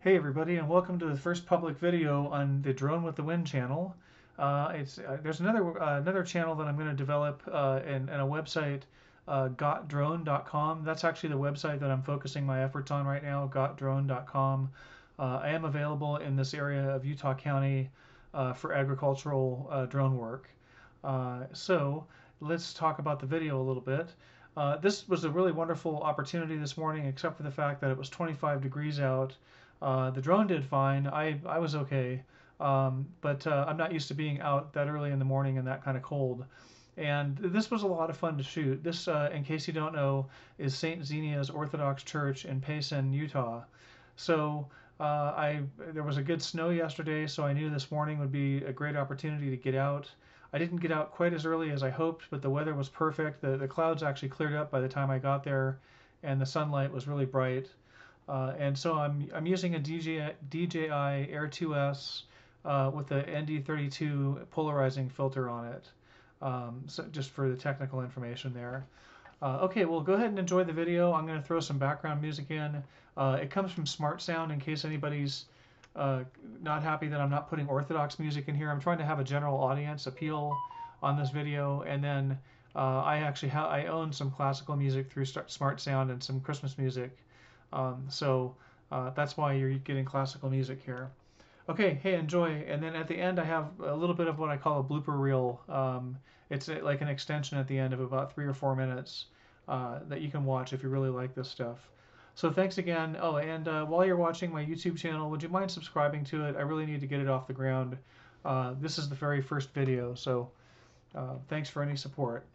Hey everybody and welcome to the first public video on the Drone with the Wind channel. Uh, it's, uh, there's another uh, another channel that I'm going to develop uh, and, and, a website, uh, gotdrone.com. That's actually the website that I'm focusing my efforts on right now, gotdrone.com. Uh, I am available in this area of Utah County for agricultural drone work. so let's talk about the video a little bit. this was a really wonderful opportunity this morning, except for the fact that it was 25 degrees out. Uh, the drone did fine. I, I was okay. Um, but uh, I'm not used to being out that early in the morning and that kind of cold. And this was a lot of fun to shoot. This, uh, in case you don't know, is St. Xenia's Orthodox Church in Payson, Utah. So uh, I there was a good snow yesterday, so I knew this morning would be a great opportunity to get out. I didn't get out quite as early as I hoped, but the weather was perfect. The, the clouds actually cleared up by the time I got there, and the sunlight was really bright. Uh, and so I'm, I'm using a DJI, DJI Air 2S uh, with the ND32 polarizing filter on it. Um, so just for the technical information there. Uh, okay, well go ahead and enjoy the video. I'm going to throw some background music in. Uh, it comes from Smart Sound in case anybody's uh, not happy that I'm not putting Orthodox music in here. I'm trying to have a general audience appeal on this video and then uh, I actually I own some classical music through Smart Sound and some Christmas music um, so uh, that's why you're getting classical music here. Okay, hey, enjoy. And then at the end, I have a little bit of what I call a blooper reel. Um, it's like an extension at the end of about three or four minutes uh, that you can watch if you really like this stuff. So thanks again. Oh, and uh, while you're watching my YouTube channel, would you mind subscribing to it? I really need to get it off the ground. Uh, this is the very first video, so uh, thanks for any support.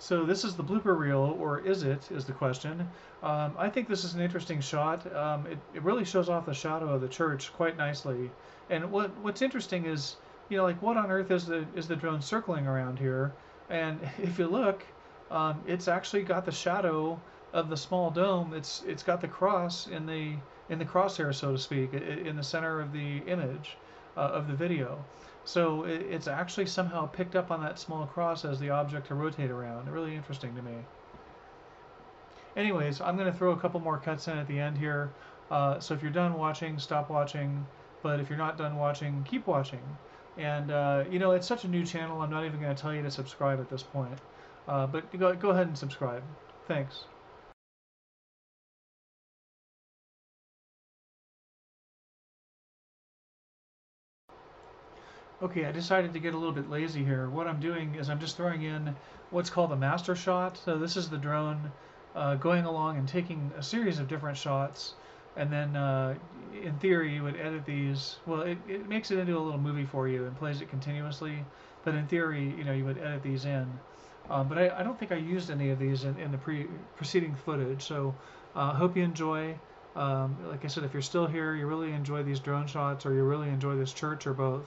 So this is the blooper reel, or is it, is the question. Um, I think this is an interesting shot. Um, it, it really shows off the shadow of the church quite nicely. And what what's interesting is, you know, like what on earth is the is the drone circling around here? And if you look, um, it's actually got the shadow of the small dome. It's it's got the cross in the in the crosshair, so to speak, in the center of the image uh, of the video. So it, it's actually somehow picked up on that small cross as the object to rotate around. Really interesting to me. Anyways, I'm going to throw a couple more cuts in at the end here. Uh, so if you're done watching, stop watching. But if you're not done watching, keep watching. And, uh, you know, it's such a new channel, I'm not even going to tell you to subscribe at this point. Uh, but go, go ahead and subscribe. Thanks. Okay, I decided to get a little bit lazy here. What I'm doing is I'm just throwing in what's called a master shot. So this is the drone uh, going along and taking a series of different shots. And then uh, in theory, you would edit these. Well, it, it makes it into a little movie for you and plays it continuously. But in theory, you know, you would edit these in. Um, but I, I, don't think I used any of these in, in the pre preceding footage. So I uh, hope you enjoy. Um, like I said, if you're still here, you really enjoy these drone shots or you really enjoy this church or both.